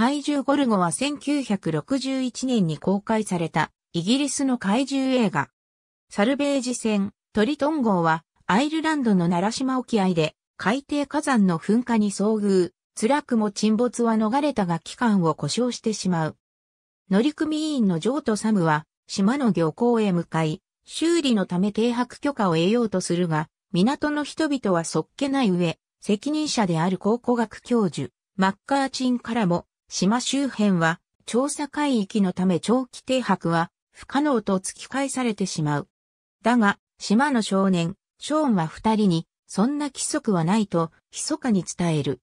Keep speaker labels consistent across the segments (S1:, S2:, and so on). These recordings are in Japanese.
S1: 怪獣ゴルゴは1961年に公開されたイギリスの怪獣映画。サルベージ船トリトン号はアイルランドの奈良島沖合で海底火山の噴火に遭遇。辛くも沈没は逃れたが機関を故障してしまう。乗組員のジョーとサムは島の漁港へ向かい、修理のため停泊許可を得ようとするが、港の人々はそっけない上、責任者である考古学教授、マッカーチンからも、島周辺は調査海域のため長期停泊は不可能と突き返されてしまう。だが、島の少年、ショーンは二人に、そんな規則はないと、密かに伝える。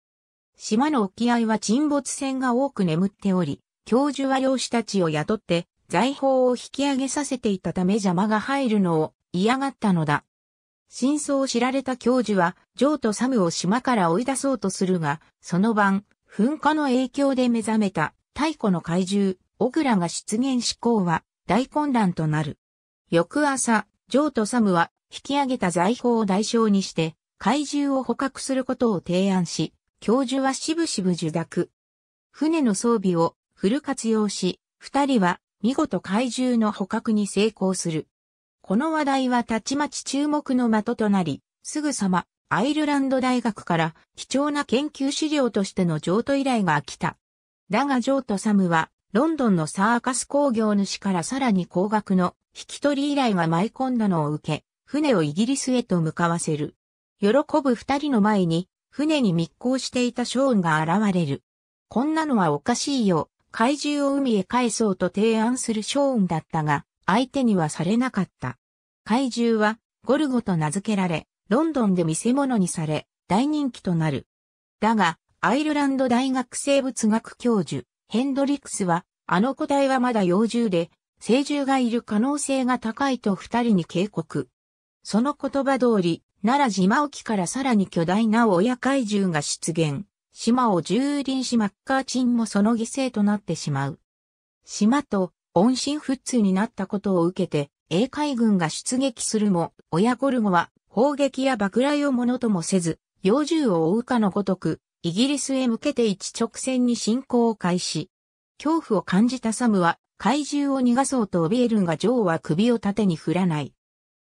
S1: 島の沖合は沈没船が多く眠っており、教授は漁師たちを雇って財宝を引き上げさせていたため邪魔が入るのを嫌がったのだ。真相を知られた教授は、ジョーとサムを島から追い出そうとするが、その晩、噴火の影響で目覚めた太古の怪獣、オグラが出現し行は大混乱となる。翌朝、ジョーとサムは引き上げた財宝を代償にして怪獣を捕獲することを提案し、教授はしぶしぶ受諾。船の装備をフル活用し、二人は見事怪獣の捕獲に成功する。この話題はたちまち注目の的となり、すぐさまアイルランド大学から貴重な研究資料としての譲渡依頼が来た。だがジョーとサムはロンドンのサーカス工業主からさらに高額の引き取り依頼が舞い込んだのを受け、船をイギリスへと向かわせる。喜ぶ二人の前に船に密航していたショーンが現れる。こんなのはおかしいよ。怪獣を海へ返そうと提案するショーンだったが、相手にはされなかった。怪獣はゴルゴと名付けられ、ロンドンで見せ物にされ、大人気となる。だが、アイルランド大学生物学教授、ヘンドリックスは、あの個体はまだ幼獣で、成獣がいる可能性が高いと二人に警告。その言葉通り、奈良島沖からさらに巨大な親怪獣が出現。島を蹂躙しマッカーチンもその犠牲となってしまう。島と音信不通になったことを受けて、英海軍が出撃するも、親ゴルゴは砲撃や爆雷をものともせず、幼獣を追うかのごとく、イギリスへ向けて一直線に進行を開始。恐怖を感じたサムは怪獣を逃がそうと怯えるがジョーは首を縦に振らない。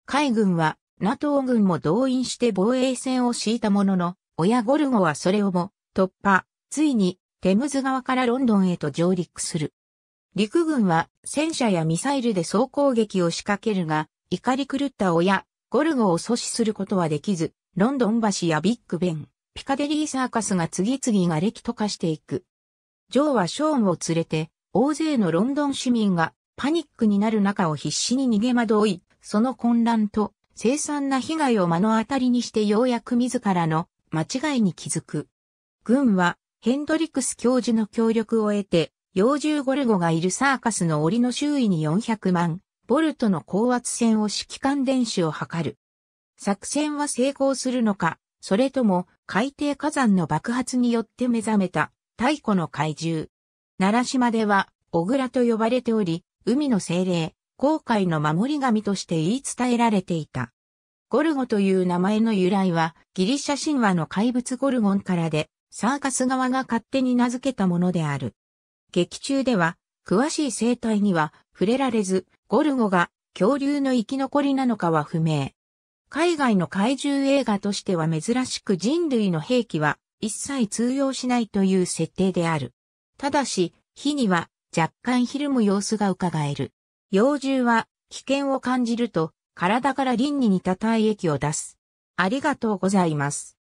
S1: 海軍は NATO 軍も動員して防衛戦を敷いたものの、親ゴルゴはそれをも突破、ついにテムズ川からロンドンへと上陸する。陸軍は戦車やミサイルで総攻撃を仕掛けるが、怒り狂った親、ゴルゴを阻止することはできず、ロンドン橋やビッグベン、ピカデリーサーカスが次々が歴と化していく。ジョーはショーンを連れて、大勢のロンドン市民がパニックになる中を必死に逃げ惑い、その混乱と凄惨な被害を目の当たりにしてようやく自らの間違いに気づく。軍はヘンドリックス教授の協力を得て、幼獣ゴルゴがいるサーカスの檻の周囲に400万ボルトの高圧線を指揮官電子を図る。作戦は成功するのか、それとも海底火山の爆発によって目覚めた太古の怪獣。奈良島では、小倉と呼ばれており、海の精霊、航海の守り神として言い伝えられていた。ゴルゴという名前の由来はギリシャ神話の怪物ゴルゴンからで、サーカス側が勝手に名付けたものである。劇中では、詳しい生態には触れられず、ゴルゴが恐竜の生き残りなのかは不明。海外の怪獣映画としては珍しく人類の兵器は一切通用しないという設定である。ただし、火には若干ひるむ様子が伺える。幼獣は危険を感じると体から輪に似た体液を出す。ありがとうございます。